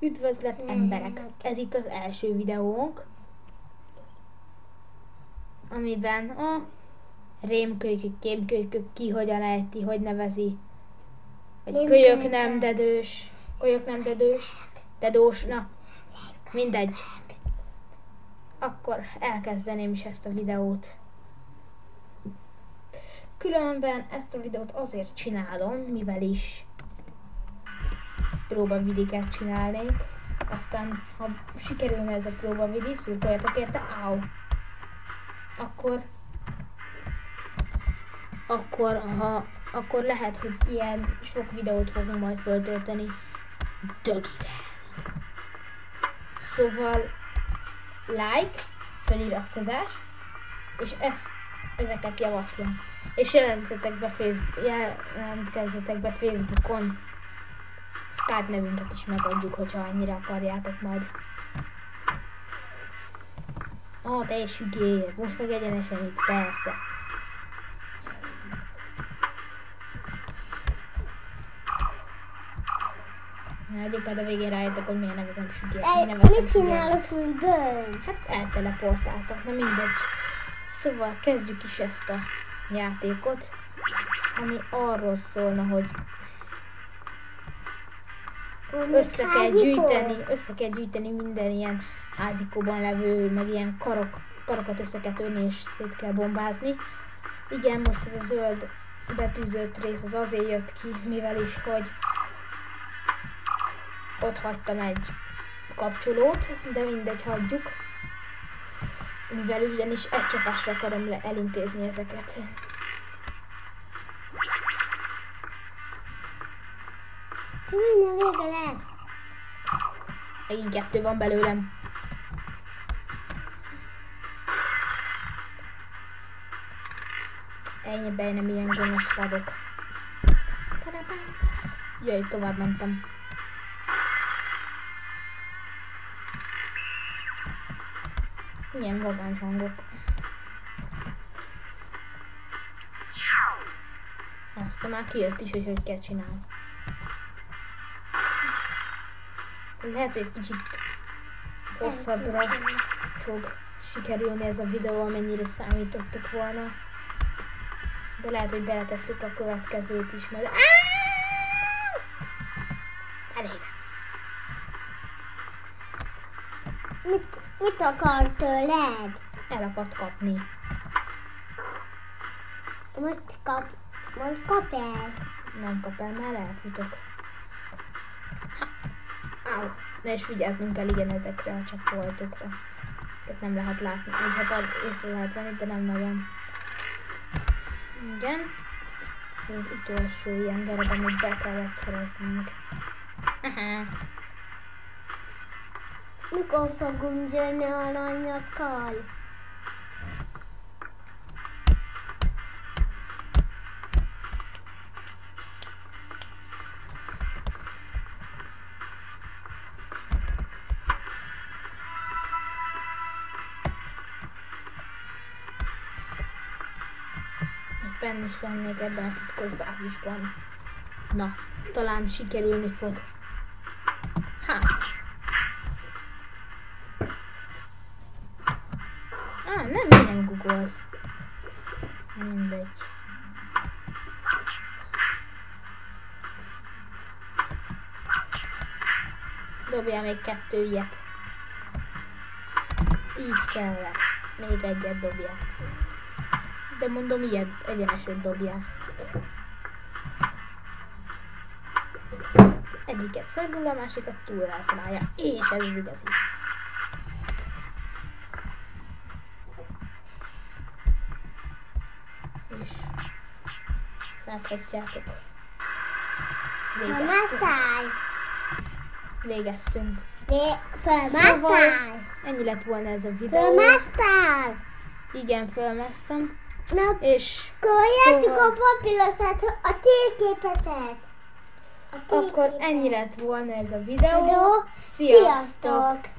Üdvözlet emberek! Ez itt az első videónk, amiben a rémkölykök, kémkölykök ki hogyan ejti, hogy nevezi. Vagy kölyök nem dedős, kölyök nem dedős, dedós, na, mindegy. Akkor elkezdeném is ezt a videót. Különben ezt a videót azért csinálom, mivel is próbavidiket csinálnék. Aztán, ha sikerülne ez a próbavidi, szurkoljatok érte, áu! Akkor, akkor, ha, akkor lehet, hogy ilyen sok videót fogunk majd föltölteni dögivel. Szóval like, feliratkozás, és ezt, ezeket javaslom. És jelentkezzetek be, Facebook, jelentkezzetek be Facebookon. Skype nevünket is megadjuk, hogyha annyira akarjátok majd. Ó, oh, te is hügyér. Most meg egyenesen ütsz, persze. Na, egyik majd a végén rájöttek, hogy miért nevezem sügér. Mit csinál a függöny? Hát elteleportáltak, na mindegy. Szóval kezdjük is ezt a játékot, ami arról szólna, hogy össze kell gyűjteni, össze kell gyűjteni minden ilyen házikóban levő, meg ilyen karok, karokat össze kell törni és szét kell bombázni. Igen, most ez a zöld betűzött rész az azért jött ki, mivel is, hogy ott hagytam egy kapcsolót, de mindegy, hagyjuk. Mivel ugyanis egy csapásra akarom elintézni ezeket. Szóval vége lesz. Megint kettő van belőlem. Ennyi be nem ilyen gonosz padok. Jöjj, tovább mentem. Milyen vagány hangok. Aztán már kijött is, hogy hogy kell csinálni. Lehet, hogy egy kicsit hosszabbra fog sikerülni ez a videó, amennyire számítottuk volna. De lehet, hogy beletesszük a következőt is, mert... Elébe. Mit, mit akar tőled? El akart kapni. Most kap, most kap el. Nem kap el, már elfutok. Áú. Na és vigyáznunk kell igen ezekre a csakoltokra. Tehát nem lehet látni. Úgy hát észre lehet venni, de nem nagyon. Igen. Ez az utolsó ilyen darab, amit be kellett szereznünk. Aha. Mikor fogunk jönni aranyakkal? Benne is lennék ebben a titkos bázisban. Na, talán sikerülni fog. Ha! Á, nem, nem googolsz. Mindegy. Dobjál még kettő ilyet. Így kell lesz. Még egyet dobjál. De mondom, ilyen egyeneset dobjál. Egyiket szorgul, a másikat túl eltalálja. És ez az igazi. És láthatjátok. Végeztünk. Végezzünk. Fölmásztál? Szóval ennyi lett volna ez a videó. Fölmásztál? Igen, fölmásztam. Na, És akkor játsszuk szóval... a papíroszát, a térképezet. Akkor ennyi lett volna ez a videó. videó. Sziasztok! Sziasztok.